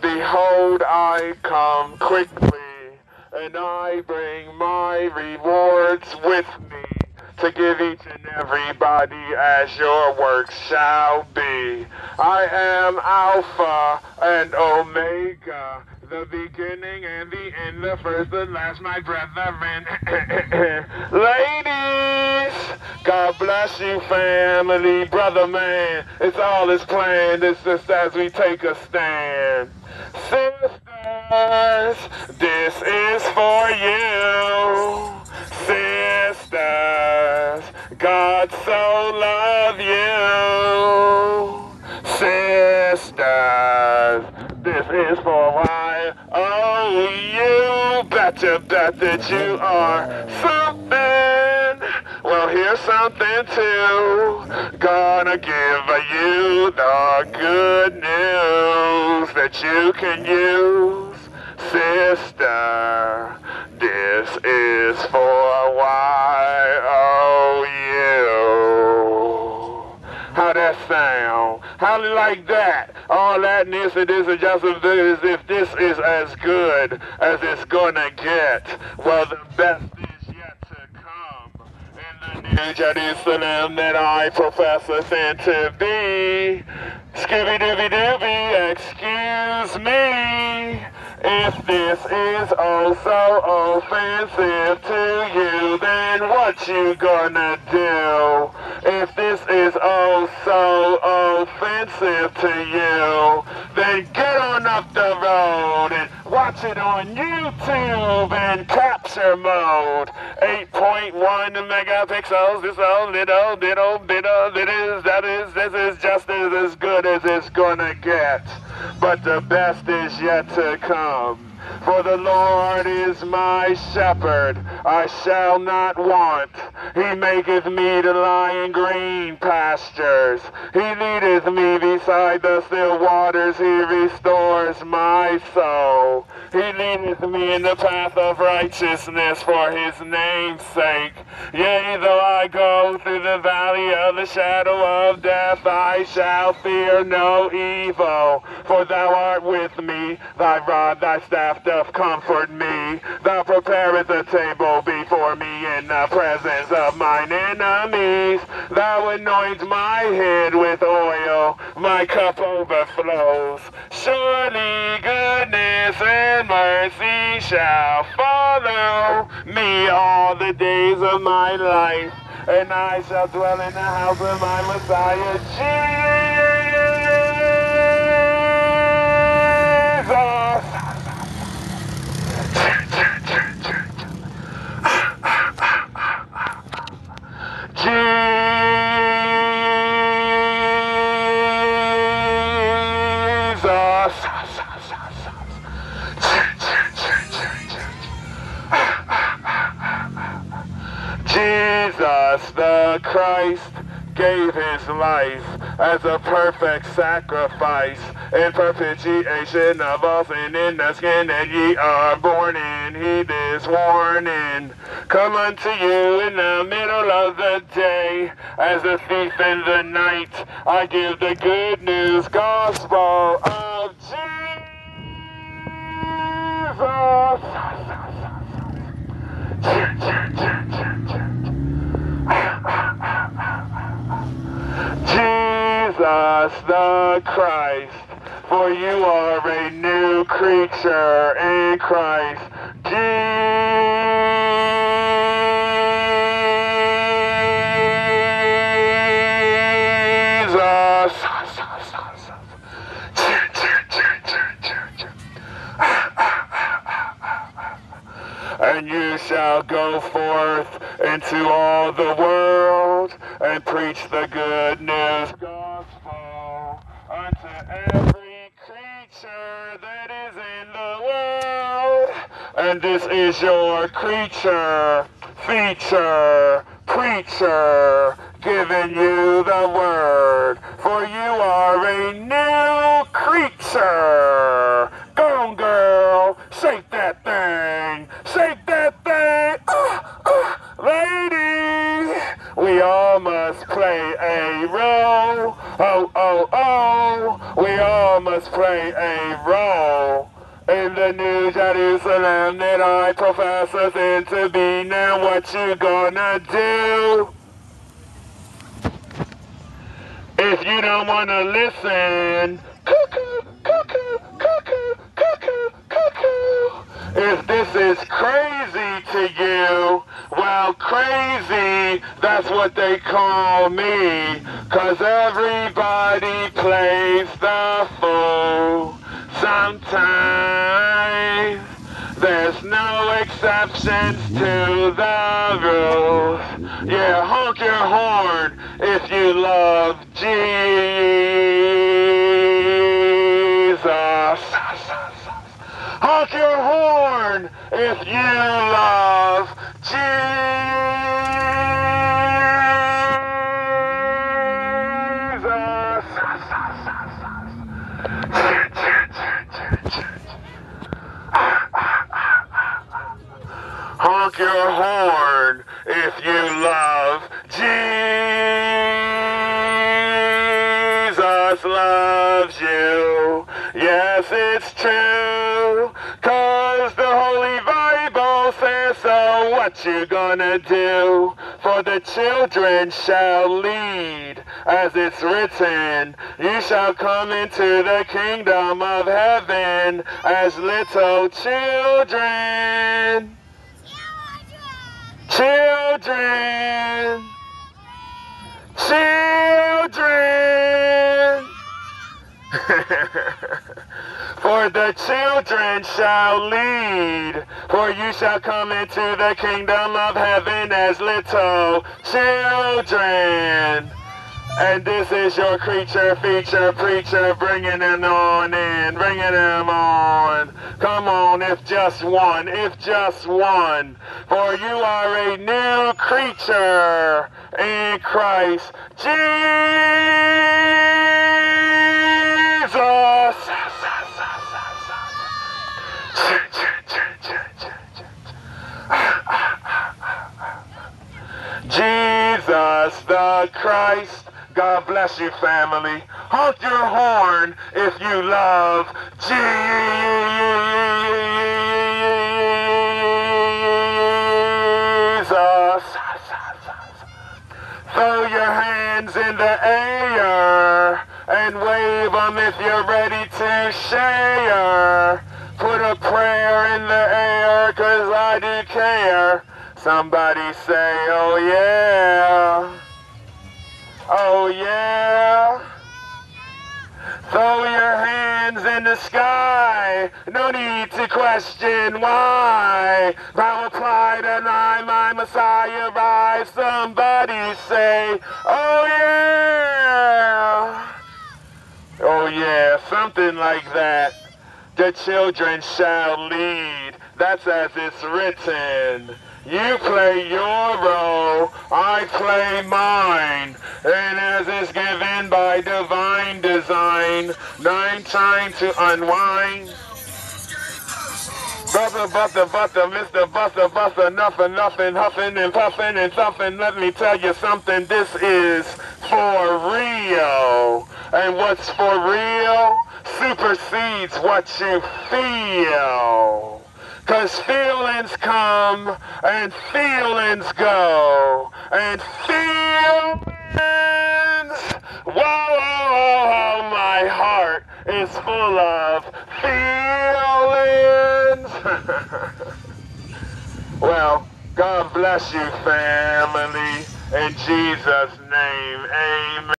Behold, I come quickly, and I bring my rewards with me to give each and everybody as your work shall be. I am Alpha and Omega, the beginning and the end, the first and last, my brethren. Ladies, God bless you, family, brother, man. It's all is planned. It's just as we take a stand. This is for you. Sisters, God so love you. Sisters, this is for why. Oh, you betcha bet that you are something. Well, here's something too. Gonna give you the good news that you can use, sister. This is for YOU. How that sound? How do you like that? All that and this and this is just as if this is as good as it's gonna get. Well, the best is yet to come. In the New Jerusalem that I profess ascend to be. Scooby Dooby Dooby, excuse me. If this is oh so offensive to you, then what you gonna do? If this is oh so offensive to you, then get on up the road and watch it on YouTube in capture mode. 8.1 megapixels, this old little, little of it is, that is, this is just as, as good as it's gonna get. But the best is yet to come. For the Lord is my shepherd, I shall not want. He maketh me to lie in green pastures. He leadeth me beside the still waters. He restores my soul. He leadeth me in the path of righteousness for his name's sake. Yea, though I go through the valley of the shadow of death, I shall fear no evil. For thou art with me, thy rod, thy staff doth comfort me. Thou preparest a table before me in the presence of mine enemies. Thou anoint my head with oil, my cup overflows. Surely goodness and mercy shall follow me all the days of my life, and I shall dwell in the house of my Messiah Jesus the Christ gave his life as a perfect sacrifice in propitiation of all sin in the skin that ye are born in. He this warning come unto you in the middle of the day as a thief in the night. I give the good news gospel of Jesus the Christ, for you are a new creature in Christ. Jesus. And you shall go forth into all the world and preach the good news gospel unto every And this is your creature, feature, preacher, giving you the word. For you are a new creature. Go girl, shake that thing, shake that thing. Ah, ah, lady, we all must play a role. Oh, oh, oh, we all must play a role New Jerusalem that I profess us into be. Now what you gonna do? If you don't wanna listen, cuckoo, cuckoo, cuckoo, cuckoo, cuckoo. If this is crazy to you, well, crazy, that's what they call me. Cause everybody plays the fool sometimes. There's no exceptions to the rules. Yeah, honk your horn if you love Jesus. Honk your horn if you love Jesus. Your horn if you love Jesus loves you. Yes, it's true. Cause the Holy Bible says so. What you gonna do? For the children shall lead, as it's written, you shall come into the kingdom of heaven as little children. Children. Children. For the children shall lead, for you shall come into the kingdom of heaven as little children. And this is your creature, feature, preacher, bringing them on in, bringing them on. Come on, if just one, if just one. For you are a new creature in Christ Jesus. Jesus the Christ. God bless you, family. Honk your horn if you love Jesus. Hands in the air and wave them if you're ready to share. Put a prayer in the air, cause I do care. Somebody say, oh yeah. Oh yeah. Throw your hands in the sky. No need to question why. Power applied and I, my Messiah, rise. Somebody say, oh yeah. Oh yeah, something like that. The children shall lead. That's as it's written. You play your role, I play mine. And as is given by divine design, nine time to unwind. Brother, buster, buster, Mr. Buster, buster, nothing, nothing, huffing and puffing and thumping. Let me tell you something, this is for real. And what's for real supersedes what you feel. Cause feelings come and feelings go. And feelings, is full of feelings. well, God bless you, family. In Jesus' name, amen.